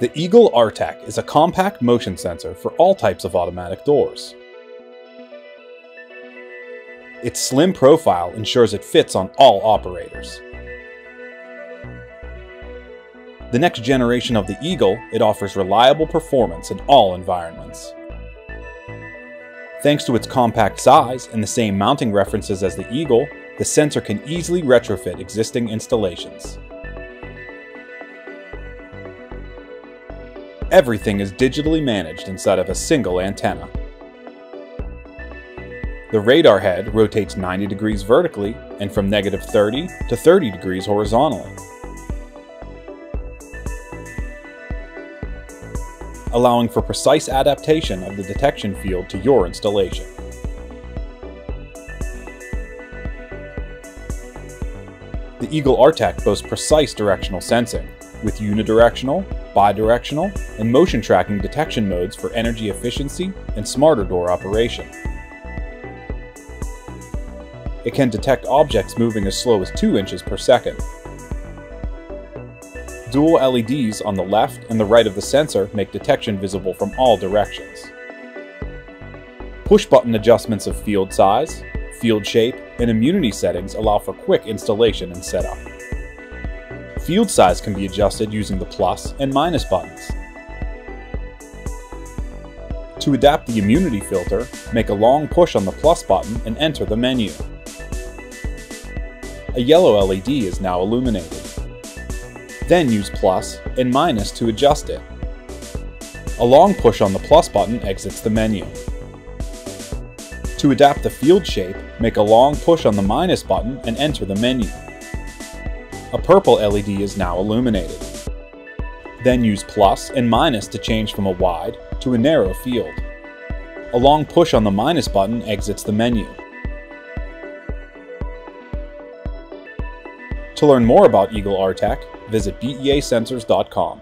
The Eagle Artek is a compact motion sensor for all types of automatic doors. Its slim profile ensures it fits on all operators. The next generation of the Eagle, it offers reliable performance in all environments. Thanks to its compact size and the same mounting references as the Eagle, the sensor can easily retrofit existing installations. Everything is digitally managed inside of a single antenna. The radar head rotates 90 degrees vertically and from negative 30 to 30 degrees horizontally. allowing for precise adaptation of the detection field to your installation. The Eagle Artek boasts precise directional sensing, with unidirectional, bidirectional, and motion tracking detection modes for energy efficiency and smarter door operation. It can detect objects moving as slow as 2 inches per second. Dual LEDs on the left and the right of the sensor make detection visible from all directions. Push-button adjustments of field size, field shape, and immunity settings allow for quick installation and setup. Field size can be adjusted using the plus and minus buttons. To adapt the immunity filter, make a long push on the plus button and enter the menu. A yellow LED is now illuminated. Then use plus and minus to adjust it. A long push on the plus button exits the menu. To adapt the field shape, make a long push on the minus button and enter the menu. A purple LED is now illuminated. Then use plus and minus to change from a wide to a narrow field. A long push on the minus button exits the menu. To learn more about Eagle Artek, visit beasensors.com.